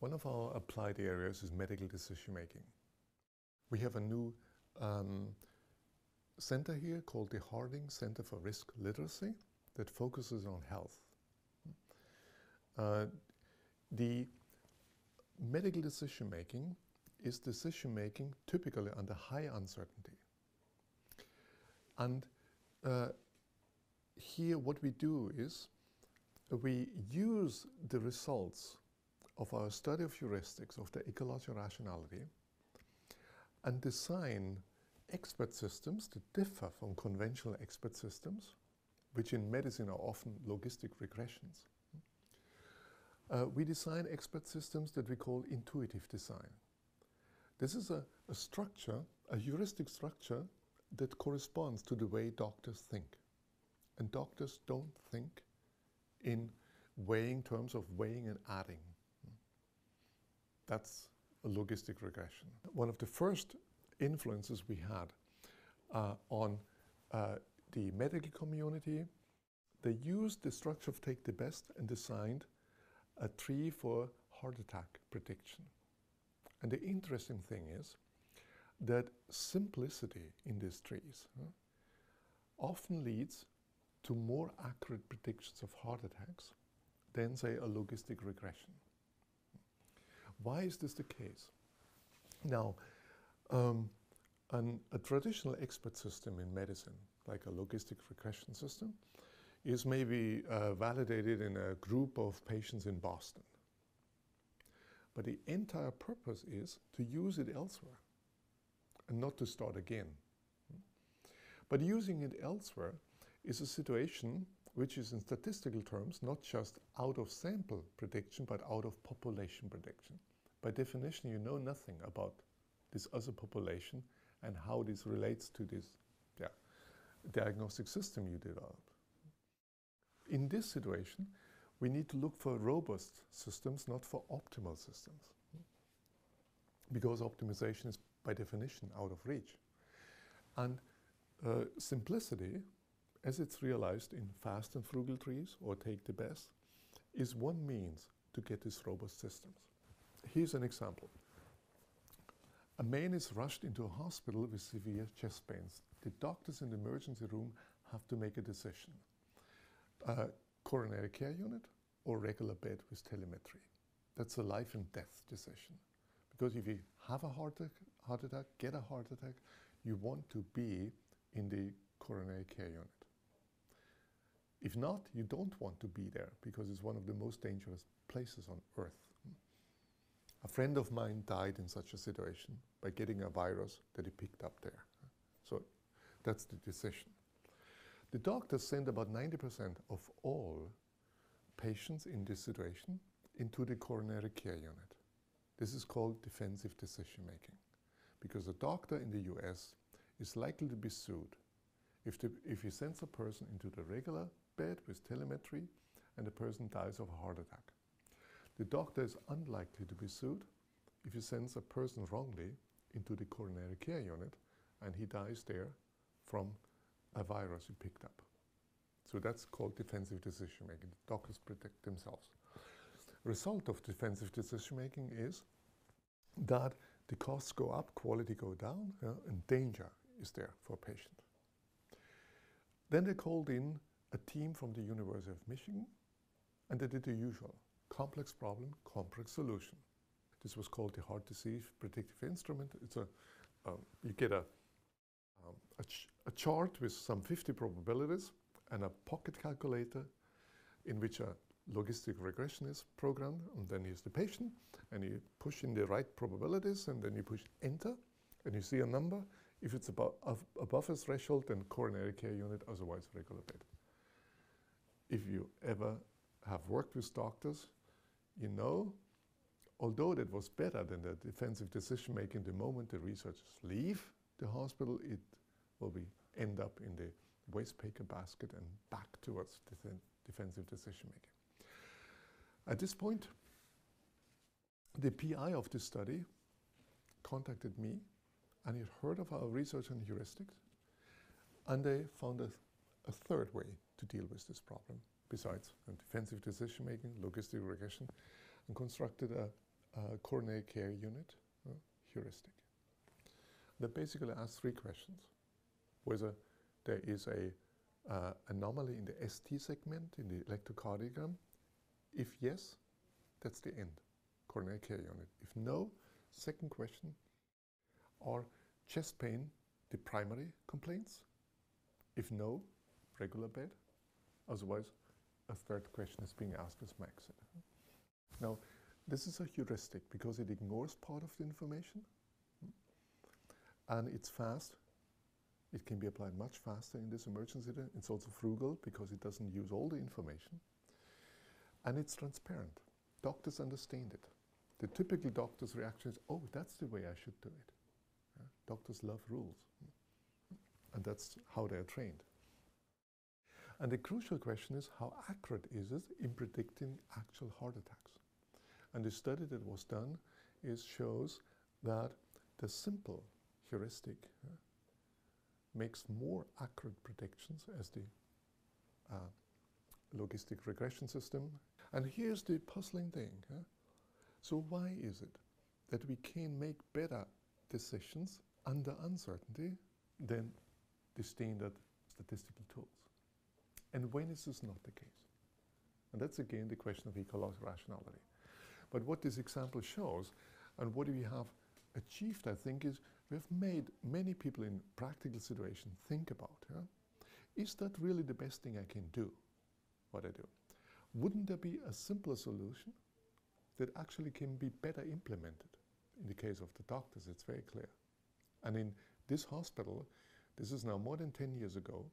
One of our applied areas is medical decision making. We have a new um, center here called the Harding Center for Risk Literacy that focuses on health. Uh, the medical decision making is decision making typically under high uncertainty. And uh, here what we do is we use the results of our study of heuristics, of the ecological rationality, and design expert systems that differ from conventional expert systems, which in medicine are often logistic regressions. Uh, we design expert systems that we call intuitive design. This is a, a structure, a heuristic structure that corresponds to the way doctors think. And doctors don't think in weighing terms of weighing and adding. That's a logistic regression. One of the first influences we had uh, on uh, the medical community, they used the structure of Take the Best and designed a tree for heart attack prediction. And the interesting thing is that simplicity in these trees huh, often leads to more accurate predictions of heart attacks than, say, a logistic regression. Why is this the case? Now, um, an, a traditional expert system in medicine, like a logistic regression system, is maybe uh, validated in a group of patients in Boston. But the entire purpose is to use it elsewhere and not to start again. But using it elsewhere is a situation which is in statistical terms not just out of sample prediction but out of population prediction. By definition, you know nothing about this other population and how this relates to this yeah, diagnostic system you develop. In this situation, we need to look for robust systems, not for optimal systems. Because optimization is by definition out of reach. And uh, simplicity, as it's realized in fast and frugal trees or take the best, is one means to get these robust systems. Here's an example. A man is rushed into a hospital with severe chest pains. The doctors in the emergency room have to make a decision. A coronary care unit or regular bed with telemetry. That's a life and death decision. Because if you have a heart attack, heart attack, get a heart attack, you want to be in the coronary care unit. If not, you don't want to be there because it's one of the most dangerous places on earth. A friend of mine died in such a situation by getting a virus that he picked up there. So that's the decision. The doctors send about 90% of all patients in this situation into the coronary care unit. This is called defensive decision making because a doctor in the US is likely to be sued if, the, if he sends a person into the regular bed with telemetry and the person dies of a heart attack. The doctor is unlikely to be sued if he sends a person wrongly into the coronary care unit and he dies there from a virus he picked up. So that's called defensive decision making. The doctors protect themselves. Result of defensive decision making is that the costs go up, quality go down, and danger is there for a patient. Then they called in a team from the University of Michigan, and they did the usual complex problem, complex solution. This was called the heart disease predictive instrument. It's a, um, you get a, um, a, ch a, chart with some 50 probabilities and a pocket calculator in which a logistic regression is programmed. And then here's the patient, and you push in the right probabilities, and then you push enter, and you see a number. If it's above, above a threshold, then coronary care unit, otherwise regular bed. If you ever have worked with doctors, you know, although that was better than the defensive decision making the moment the researchers leave the hospital, it will be end up in the waste paper basket and back towards defensive decision making. At this point, the PI of this study contacted me and he had heard of our research on heuristics and they found a, a third way to deal with this problem besides defensive decision making, logistic regression, and constructed a, uh, coronary care unit uh, heuristic. That basically asks three questions. Whether there is a uh, anomaly in the ST segment in the electrocardiogram. If yes, that's the end, coronary care unit. If no, second question, are chest pain the primary complaints? If no, regular bed. Otherwise, a third question is being asked as Max. Now, this is a heuristic because it ignores part of the information hmm, and it's fast. It can be applied much faster in this emergency. It's also frugal because it doesn't use all the information. And it's transparent. Doctors understand it. The typical doctor's reaction is, oh, that's the way I should do it. Doctors love rules. And that's how they're trained. And the crucial question is, how accurate is it in predicting actual heart attacks? And the study that was done is shows that the simple heuristic uh, makes more accurate predictions as the uh, logistic regression system. And here's the puzzling thing. So why is it that we can make better decisions under uncertainty than the standard statistical tools? And when is this not the case? And that's again the question of ecological rationality. But what this example shows, and what we have achieved, I think, is we have made many people in practical situations think about, yeah? is that really the best thing I can do, what I do? Wouldn't there be a simpler solution that actually can be better implemented? In the case of the doctors, it's very clear. And in this hospital, this is now more than 10 years ago,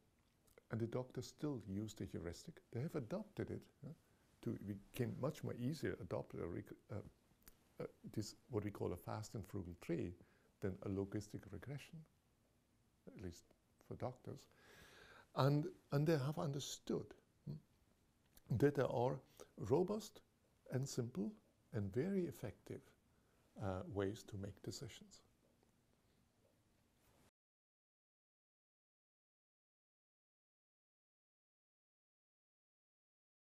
and the doctors still use the heuristic. They have adopted it to, can much more easier adopt a, uh, uh, this, what we call a fast and frugal tree, than a logistic regression, at least for doctors. And, and they have understood hmm, that there are robust and simple and very effective uh, ways to make decisions.